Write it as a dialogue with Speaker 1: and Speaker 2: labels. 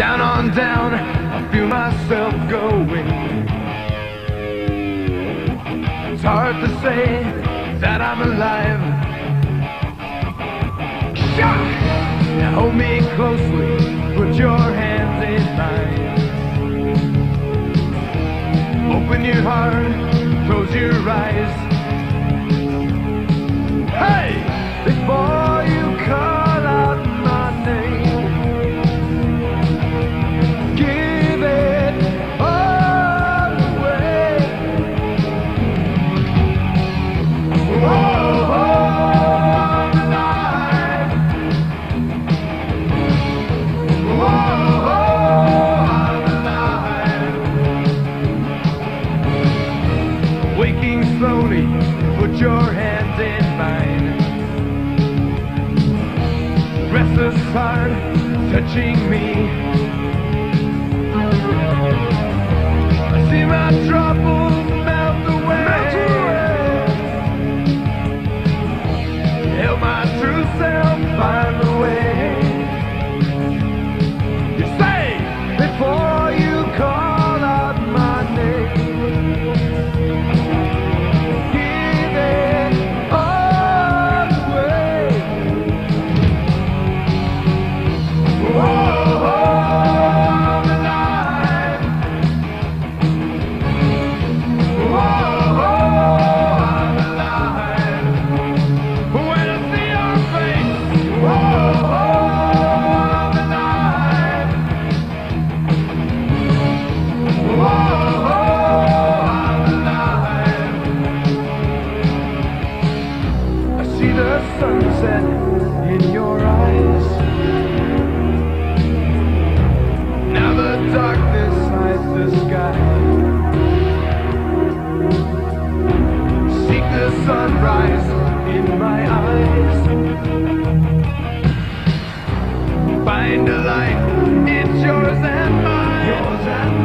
Speaker 1: Down on down, I feel myself going. It's hard to say that I'm alive. Now hold me closely, put your hands in mine. Open your heart, close your eyes. Hey! Before slowly, put your hands in mine. Restless heart touching me. Sunset in your eyes. Now the darkness hides the sky. Seek the sunrise in my eyes. Find a light, it's yours and mine. Yours and mine.